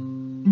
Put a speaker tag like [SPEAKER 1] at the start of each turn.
[SPEAKER 1] Mm-hmm.